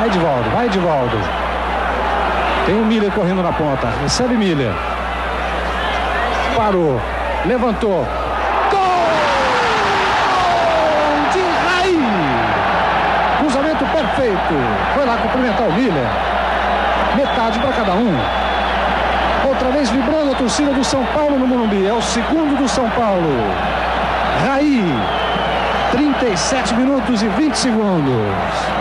Vai de vai de. Tem o Miller correndo na ponta. Recebe Miller. Parou. Levantou. Gol! De Raí! Cruzamento perfeito. Foi lá cumprimentar o Miller. Metade para cada um. Outra vez vibrando a torcida do São Paulo no Morumbi. É o segundo do São Paulo. Raí. 37 minutos e 20 segundos.